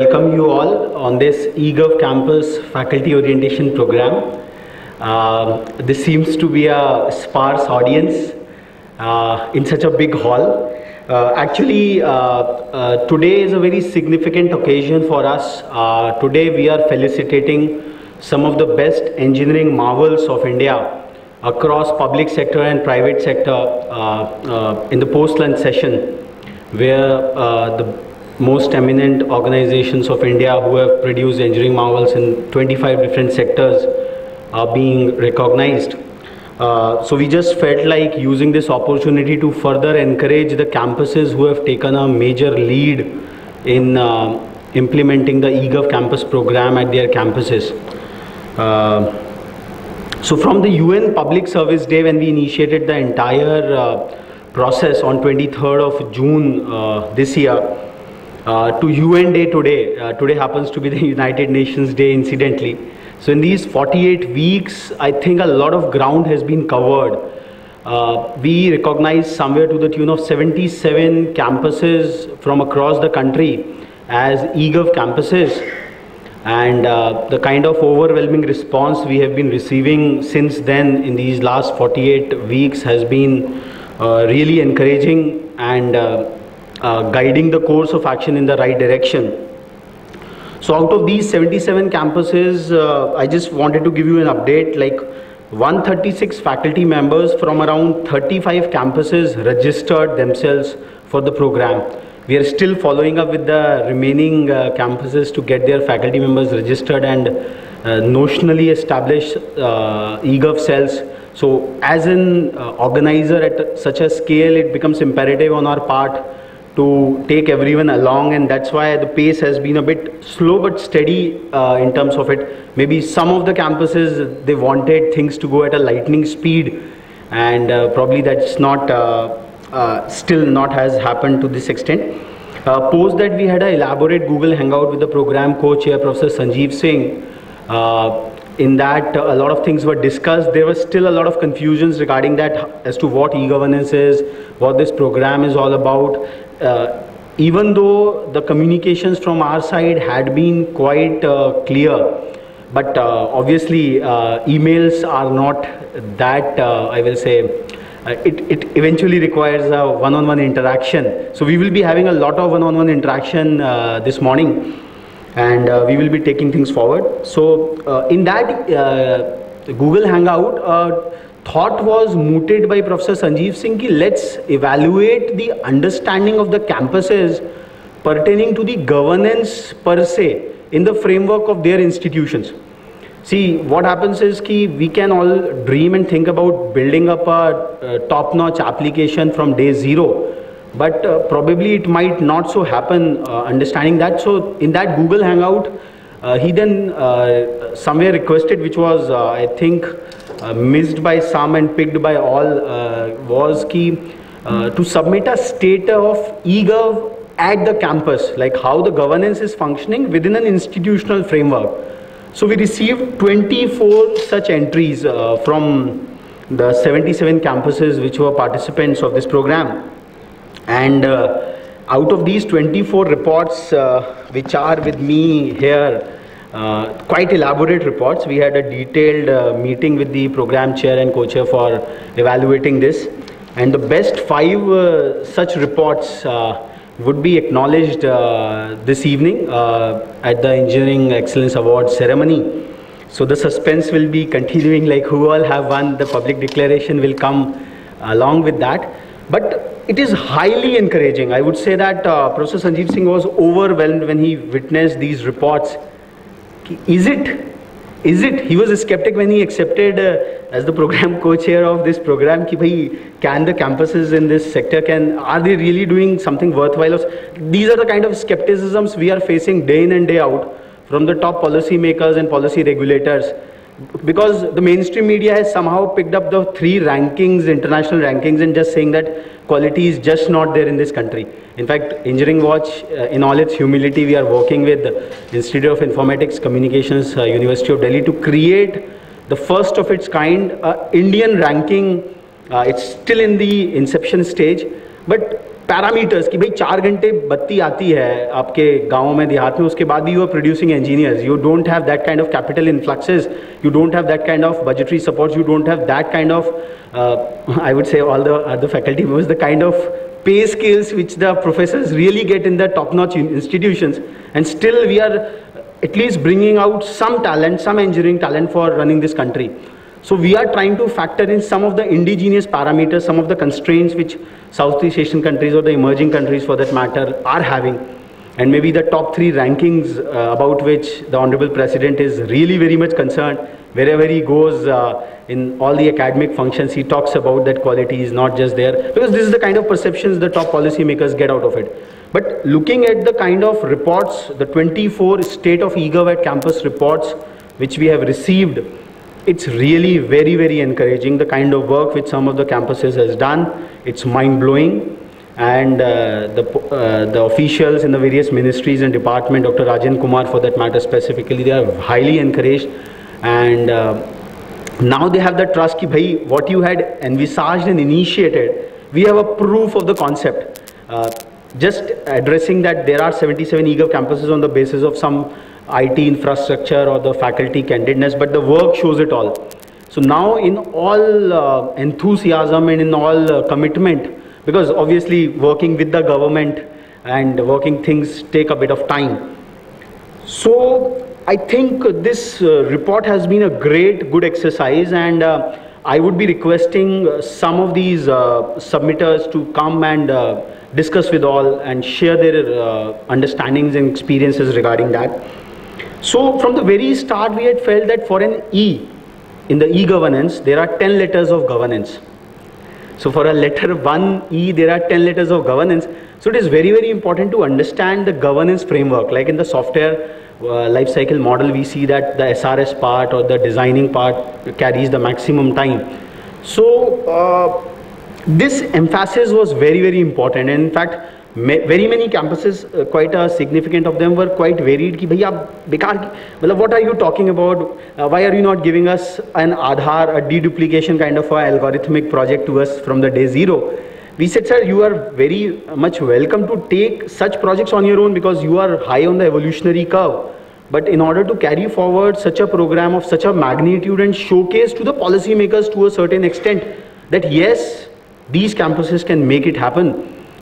welcome you all on this eGov campus faculty orientation program. Uh, this seems to be a sparse audience uh, in such a big hall. Uh, actually, uh, uh, today is a very significant occasion for us. Uh, today we are felicitating some of the best engineering marvels of India across public sector and private sector in the post-lunch session where the most eminent organizations of India who have produced engineering marvels in 25 different sectors are being recognized. Uh, so we just felt like using this opportunity to further encourage the campuses who have taken a major lead in uh, implementing the eGov campus program at their campuses. Uh, so from the UN Public Service Day when we initiated the entire uh, process on 23rd of June uh, this year to UN Day today, uh, today happens to be the United Nations Day incidentally. So in these 48 weeks, I think a lot of ground has been covered. Uh, we recognize somewhere to the tune of 77 campuses from across the country as eGov campuses and uh, the kind of overwhelming response we have been receiving since then in these last 48 weeks has been uh, really encouraging and uh, uh guiding the course of action in the right direction. So out of these 77 campuses, uh, I just wanted to give you an update like 136 faculty members from around 35 campuses registered themselves for the program we are still following up with the remaining uh, campuses to get their faculty members registered and uh, notionally establish uh, eGov cells. So as an uh, organizer at such a scale, it becomes imperative on our part to take everyone along and that's why the pace has been a bit slow but steady uh, in terms of it. Maybe some of the campuses, they wanted things to go at a lightning speed and uh, probably that's not uh, still not has happened to this extent. Uh, post that we had an elaborate Google Hangout with the program co-chair Professor Sanjeev Singh. Uh, in that uh, a lot of things were discussed. There was still a lot of confusions regarding that as to what e-governance is, what this program is all about. Uh, even though the communications from our side had been quite uh, clear, but obviously emails are not that, I will say, uh, it, it eventually requires a one-on-one -on -one interaction. So we will be having a lot of one-on-one -on -one interaction uh, this morning and uh, we will be taking things forward. So uh, in that uh, Google Hangout, uh, thought was mooted by Professor Sanjeev Singh ki let's evaluate the understanding of the campuses pertaining to the governance per se in the framework of their institutions. See, what happens is ki we can all dream and think about building up a uh, top-notch application from day zero, but uh, probably it might not so happen uh, understanding that. So in that Google Hangout, he then uh, somewhere requested, which was, uh, I think, missed by some and picked by all, was ki to submit a state of eGov at the campus, like how the governance is functioning within an institutional framework. So we received 24 such entries uh, from the 77 campuses which were participants of this program. And uh, out of these 24 reports uh, which are with me here, uh, quite elaborate reports. We had a detailed uh, meeting with the program chair and co-chair for evaluating this. And the best five uh, such reports would be acknowledged uh, this evening uh, at the Engineering Excellence Award ceremony. So the suspense will be continuing like who all have won, the public declaration will come along with that. But it is highly encouraging. I would say that uh, Professor Sanjeev Singh was overwhelmed when he witnessed these reports. Is it is it he was a skeptic when he accepted uh, as the program co-chair of this program ki bhai can the campuses in this sector can are they really doing something worthwhile these are the kind of skepticisms we are facing day in and day out from the top policy makers and policy regulators because the mainstream media has somehow picked up the three rankings international rankings and just saying that quality is just not there in this country. In fact engineering watch uh, in all its humility we are working with the institute of informatics communications uh, university of delhi to create the first of its kind uh, indian ranking. Uh, it's still in the inception stage but parameters कि भाई चार घंटे बत्ती आती है आपके गाँव में, देहात में, उसके बाद भी you are producing engineers you don't have that kind of capital influxes you don't have that kind of budgetary support you don't have that kind of I would say all the other faculty members the kind of pay skills which the professor really get in the top notch institutions and still we are at least bringing out some talent some engineering talent for running this country so we are trying to factor in some of the indigenous parameters, some of the constraints which Southeast Asian countries or the emerging countries for that matter are having. And maybe the top three rankings uh, about which the Honorable President is really very much concerned. Wherever he goes uh, in all the academic functions, he talks about that quality is not just there. Because this is the kind of perceptions the top policymakers get out of it. But looking at the kind of reports, the 24 state of eGov at campus reports which we have received it's really very, very encouraging, the kind of work which some of the campuses has done. It's mind-blowing. And uh, the, uh, the officials in the various ministries and department, Dr. Rajan Kumar for that matter specifically, they are highly encouraged. And uh, now they have the trust ki bhai, what you had envisaged and initiated, we have a proof of the concept. Uh, just addressing that there are 77 eGov campuses on the basis of some IT infrastructure or the faculty candidness, but the work shows it all. So now in all uh, enthusiasm and in all uh, commitment, because obviously working with the government and working things take a bit of time. So I think this uh, report has been a great, good exercise and uh, I would be requesting some of these uh, submitters to come and uh, discuss with all and share their understandings and experiences regarding that. So from the very start, we had felt that for an E, in the e-governance, there are 10 letters of governance. So for a letter 1E, there are 10 letters of governance. So it is very, very important to understand the governance framework. Like in the software uh, life cycle model, we see that the SRS part or the designing part carries the maximum time. So uh, this emphasis was very, very important. And in fact, very many campuses uh, quite a significant of them were quite varied कि भैया बेकार मतलब what are you talking about uh, why are you not giving us an Aadhaar a deduplication kind of a algorithmic project to us from the day zero we said sir you are very much welcome to take such projects on your own because you are high on the evolutionary curve but in order to carry forward such a program of such a magnitude and showcase to the policymakers to a certain extent that yes these campuses can make it happen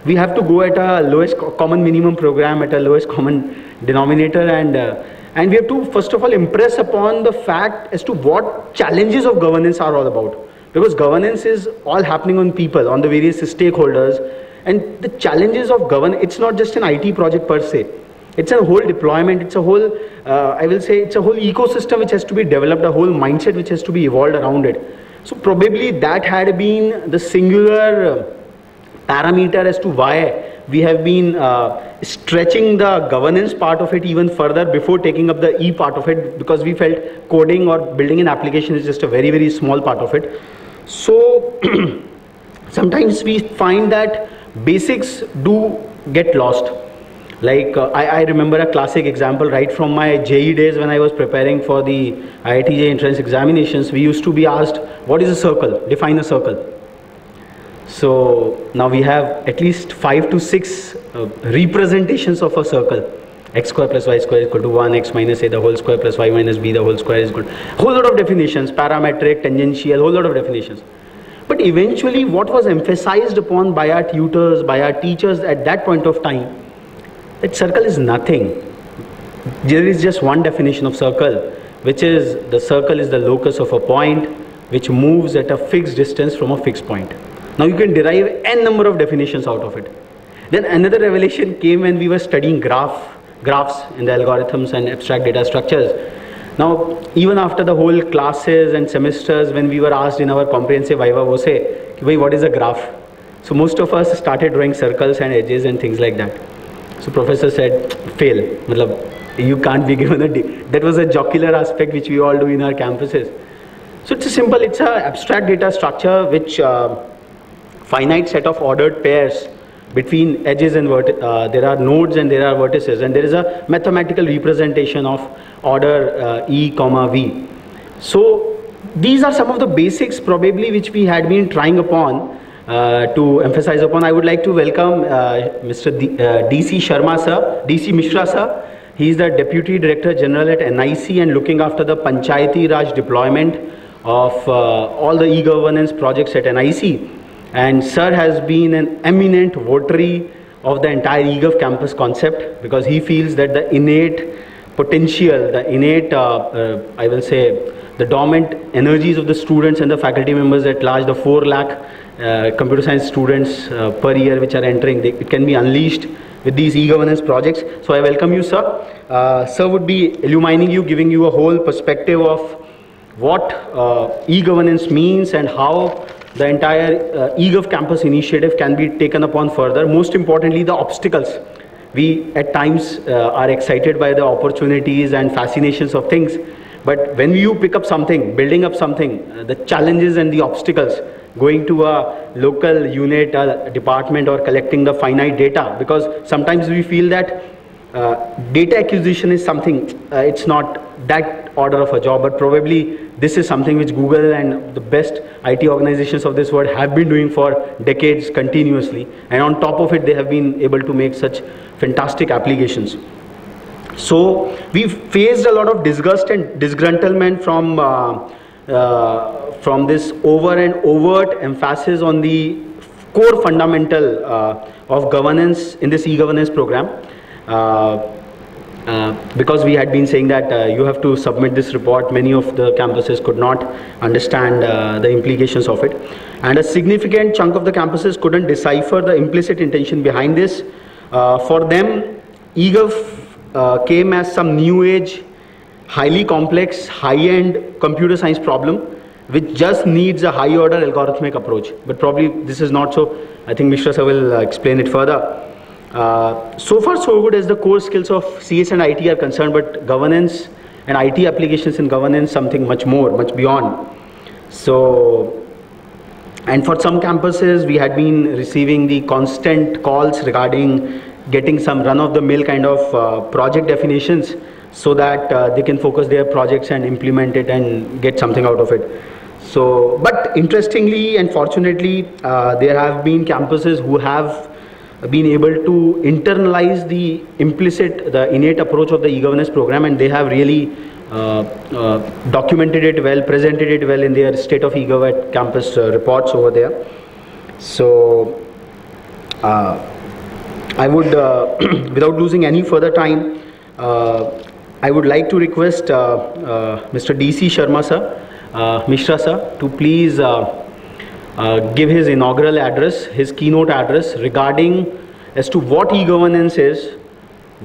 we have to go at a lowest common minimum program at a lowest common denominator and uh, and we have to first of all impress upon the fact as to what challenges of governance are all about. Because governance is all happening on people on the various stakeholders and the challenges of governance it's not just an IT project per se. It's a whole deployment it's a whole uh, I will say it's a whole ecosystem which has to be developed a whole mindset which has to be evolved around it. So probably that had been the singular uh, parameter as to why we have been uh, stretching the governance part of it even further before taking up the E part of it because we felt coding or building an application is just a very, very small part of it. So sometimes we find that basics do get lost. Like uh, I, I, remember a classic example right from my JEE days when I was preparing for the IIT entrance examinations. We used to be asked, what is a circle? Define a circle so now we have at least five to six uh, representations of a circle. x square plus y square is equal to 1, x minus a the whole square plus y minus b the whole square is equal to whole lot of definitions, parametric, tangential, whole lot of definitions. But eventually what was emphasized upon by our tutors, by our teachers at that point of time, that circle is nothing. There is just one definition of circle, which is the circle is the locus of a point which moves at a fixed distance from a fixed point. Now you can derive n number of definitions out of it. Then another revelation came when we were studying graph, graphs and the algorithms and abstract data structures. Now, even after the whole classes and semesters, when we were asked in our comprehensive viva voce, what is a graph? So most of us started drawing circles and edges and things like that. So professor said, fail. You can't be given a, that was a jocular aspect which we all do in our campuses. So it's a simple, it's an abstract data structure which uh, finite set of ordered pairs between edges and uh, there are nodes and there are vertices and there is a mathematical representation of order uh, e comma v so these are some of the basics probably which we had been trying upon uh, to emphasize upon, I would like to welcome uh, Mr. D, uh, DC Sharma sir, DC Mishra sir. He is the Deputy Director General at NIC and looking after the Panchayati Raj deployment of uh, all the e-governance projects at NIC. And sir has been an eminent votary of the entire eGov campus concept because he feels that the innate potential, the innate, uh, uh, I will say, the dormant energies of the students and the faculty members at large, the 4 lakh uh, computer science students uh, per year which are entering, they, it can be unleashed with these e-governance projects. So I welcome you, sir. Uh, sir would be illumining you, giving you a whole perspective of what uh, e-governance means and how the entire uh, eGov campus initiative can be taken upon further. Most importantly, the obstacles. We at times uh, are excited by the opportunities and fascinations of things, but when you pick up something, building up something, uh, the challenges and the obstacles, going to a local unit, a department or collecting the finite data, because sometimes we feel that uh, data acquisition is something, uh, it's not that order of a job, but probably this is something which Google and the best IT organizations of this world have been doing for decades continuously. And on top of it, they have been able to make such fantastic applications. So we've faced a lot of disgust and disgruntlement from uh, uh, from this over and overt emphasis on the core fundamental uh, of governance in this e-governance program. Uh, uh, because we had been saying that uh, you have to submit this report, many of the campuses could not understand uh, the implications of it. And a significant chunk of the campuses couldn't decipher the implicit intention behind this. Uh, for them, eGov uh, came as some new age, highly complex, high-end computer science problem, which just needs a high order algorithmic approach. But probably this is not so. I think Mishra sir will explain it further. Uh, so far so good as the core skills of CS and IT are concerned, but governance and IT applications in governance something much more, much beyond. So, and for some campuses, we had been receiving the constant calls regarding getting some run-of-the-mill kind of uh, project definitions so that uh, they can focus their projects and implement it and get something out of it. So, but interestingly and fortunately, uh, there have been campuses who have been able to internalize the implicit, the innate approach of the e-governance program and they have really uh, uh, documented it well, presented it well in their state of e-gov at campus uh, reports over there. So uh, I would, uh, without losing any further time, uh, I would like to request Mr. DC Sharma sir, Mishra sir, to please give his inaugural address, his keynote address regarding as to what e-governance is,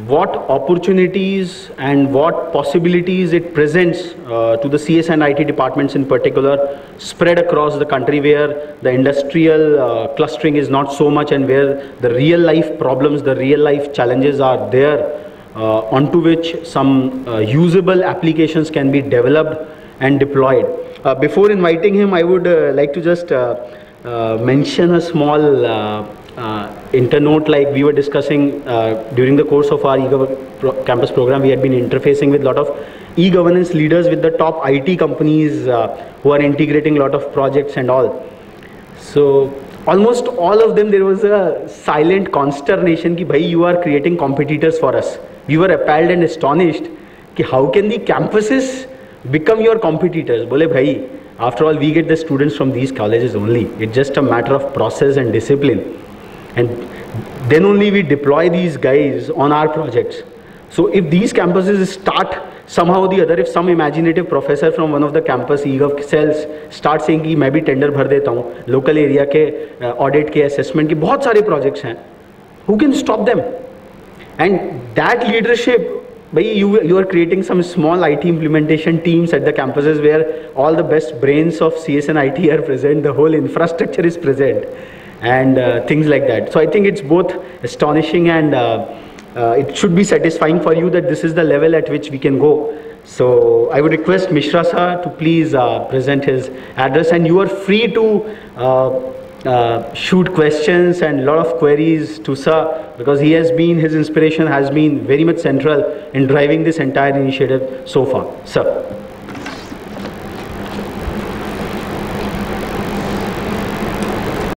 what opportunities and what possibilities it presents uh, to the CS and IT departments in particular spread across the country where the industrial uh, clustering is not so much and where the real life problems, the real life challenges are there uh, onto which some uh, usable applications can be developed and deployed. Uh, before inviting him, I would uh, like to just uh, uh mention a small uh, uh, internote like we were discussing during the course of our e-pro campus program. We had been interfacing with a lot of e-governance leaders with the top IT companies who are integrating a lot of projects and all. So almost all of them there was a silent consternation bhai you are creating competitors for us. We were appalled and astonished ki how can the campuses become your competitors बोले, भाई after all we get the students from these colleges only it just a matter of process and discipline and then only we deploy these guys on our projects so if these campus start somehow the other if some imaginative professor from one of the campus ईग of sales start saying मैं भी tender भर देता हूँ local area के audit के assessment के, बहुत सारे प्रोजेक्ट्स हैं. Who can stop them and that leadership you, you are creating some small IT implementation teams at the campuses where all the best brains of CS and IT are present, the whole infrastructure is present, and uh, things like that. So I think it's both astonishing and uh, uh, it should be satisfying for you that this is the level at which we can go. So I would request Mishra sir to please uh, present his address and you are free to uh, shoot questions and lot of queries to Sir because he has been, his inspiration has been very much central in driving this entire initiative so far. Sir.